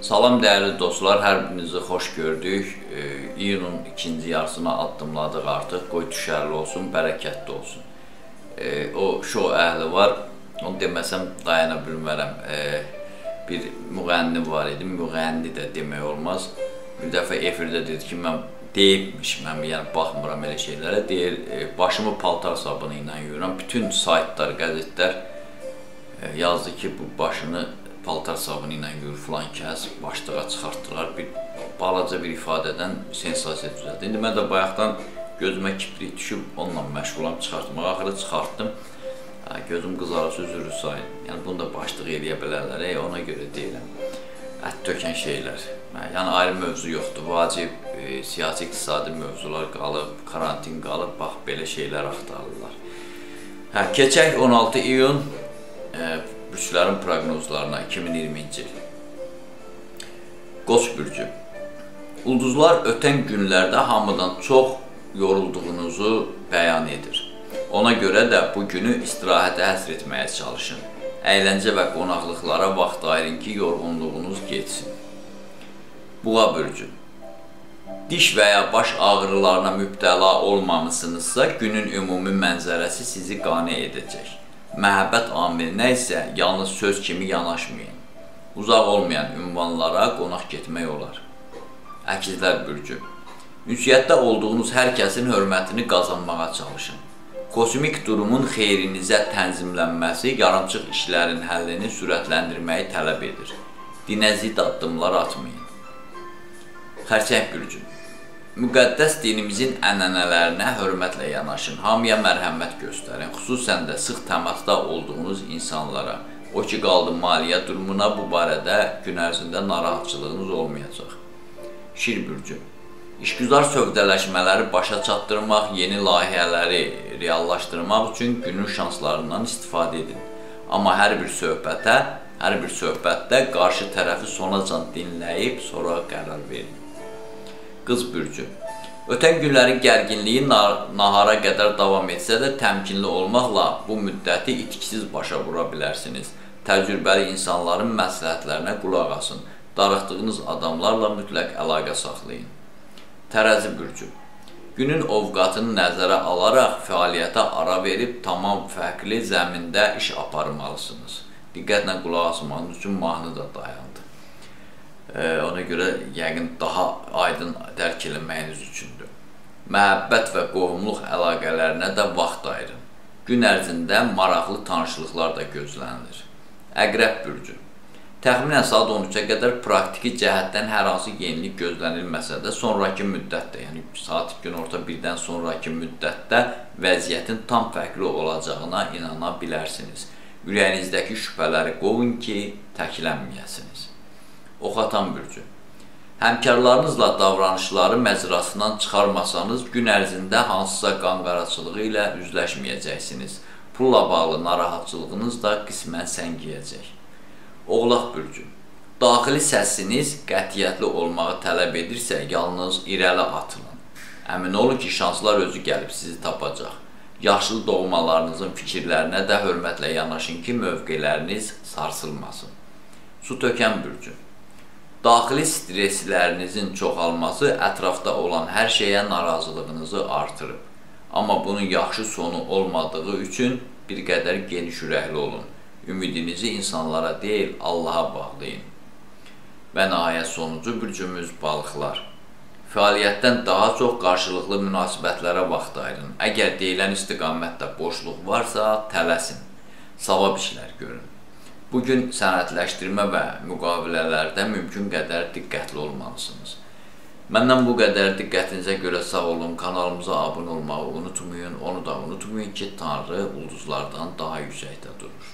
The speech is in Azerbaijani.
Salam dəyərli dostlar, hər birinizi xoş gördük. E, iyunun ikinci yarısına addımladıq artıq. Qoy düşərli olsun, bərəkətli olsun. E, o şou əhli var, onu deməsəm dayana bilmərəm. E, bir müğənni var idi, müğənni də demək olmaz. Bir dəfə efirdə dedi ki, mən deyibmişəm, yəni baxmıram elə şeylərə. Deyir, e, başımı paltar sabunu ilə yuyuram. Bütün saytlar, qəzetlər e, yazdı ki, bu başını paltar sabunu ilə yuyur filan kəs, başlığa çıxartdılar. Bir balaca bir ifadədən sensasiya düzəldi. İndi mən də bayaqdan gözümə kiprik düşüb onunla məşğulam çıxartmağa. Axırı çıxartdım. Gözüm qızarırsa üzürü sayın. Yəni bunu da başlıq eləyə bilərlər. Ey, ona görə deyirəm. Ət tökən şeylər. Hə, yəni ayrı mövzu yoxdur. Vacib e, siyasi iqtisadi mövzular qalıb, karantin qalıb, bax belə şeylər axtarırlar. Hə, keçək 16 iyun e, bürclərin proqnozlarına 2020-ci il. Qoç bürcü. Ulduzlar ötən günlərdə hamıdan çox yorulduğunuzu bəyan edir. Ona görə də bu günü istirahətə həsr etməyə çalışın. Əyləncə və qonaqlıqlara vaxt ayırın ki, yorğunluğunuz getsin. Buğa bürcü. Diş və ya baş ağrılarına mübtəla olmamısınızsa, günün ümumi mənzərəsi sizi qane edəcək. Məhəbbət amilinə isə yalnız söz kimi yanaşmayın. Uzaq olmayan ünvanlara qonaq getmək olar. Əkizlər bürcü. Ünsiyyətdə olduğunuz hər kəsin hörmətini qazanmağa çalışın. Kosmik durumun xeyrinizə tənzimlənməsi yarımçıq işlərin həllini sürətləndirməyi tələb edir. Dinə zid addımlar atmayın. Xərçəng bürcü. Müqəddəs dinimizin ənənələrinə hörmətlə yanaşın, hamıya mərhəmət göstərin, xüsusən də sıx təmasda olduğunuz insanlara. O ki, qaldı maliyyə durumuna bu barədə gün ərzində narahatçılığınız olmayacaq. Şir bürcü. İşgüzar sövdələşmələri başa çatdırmaq, yeni layihələri reallaşdırmaq üçün günün şanslarından istifadə edin. Amma hər bir söhbətə, hər bir söhbətdə qarşı tərəfi sonacan dinləyib, sonra qərar verin. Qız bürcü. Ötən günlərin gərginliyi nahara qədər davam etsə də təmkinli olmaqla bu müddəti itiksiz başa vura bilərsiniz. Təcrübəli insanların məsləhətlərinə qulaq asın. Darıxdığınız adamlarla mütləq əlaqə saxlayın. Tərəzi bürcü. Günün ovqatını nəzərə alaraq fəaliyyətə ara verib tamam fərqli zəmində iş aparmalısınız. Diqqətlə qulaq asmanız üçün mahnı da dayandı ona görə yəqin daha aydın dərk eləməyiniz üçündür. Məhəbbət və qohumluq əlaqələrinə də vaxt ayırın. Gün ərzində maraqlı tanışlıqlar da gözlənilir. Əqrəb bürcü. Təxminən saat 13-ə qədər praktiki cəhətdən hər hansı yenilik gözlənilməsə də, sonrakı müddətdə, yəni saat gün orta birdən sonrakı müddətdə vəziyyətin tam fərqli olacağına inana bilərsiniz. Ürəyinizdəki şübhələri qovun ki, təklənməyəsiniz. Oxatan bürcü. Həmkarlarınızla davranışları məcrasından çıxarmasanız, gün ərzində hansısa qanqaraçılığı ilə üzləşməyəcəksiniz. Pulla bağlı narahatçılığınız da qismən səngiyəcək. Oğlaq bürcü. Daxili səsiniz qətiyyətli olmağı tələb edirsə, yalnız irəli atılın. Əmin olun ki, şanslar özü gəlib sizi tapacaq. Yaşlı doğmalarınızın fikirlərinə də hörmətlə yanaşın ki, mövqeləriniz sarsılmasın. Su tökən bürcü. Daxili stresslərinizin çoxalması ətrafda olan hər şeyə narazılığınızı artırıb. Amma bunun yaxşı sonu olmadığı üçün bir qədər geniş ürəkli olun. Ümidinizi insanlara deyil, Allaha bağlayın. Və nəhayət sonucu bürcümüz balıqlar. Fəaliyyətdən daha çox qarşılıqlı münasibətlərə vaxt ayırın. Əgər deyilən istiqamətdə boşluq varsa, tələsin. Savab işlər görün. Bu gün sənədləşdirmə və müqavilələrdə mümkün qədər diqqətli olmalısınız. Məndən bu qədər diqqətinizə görə sağ olun. Kanalımıza abunə olmağı unutmayın. Onu da unutmayın ki, Tanrı ulduzlardan daha yüksəkdə durur.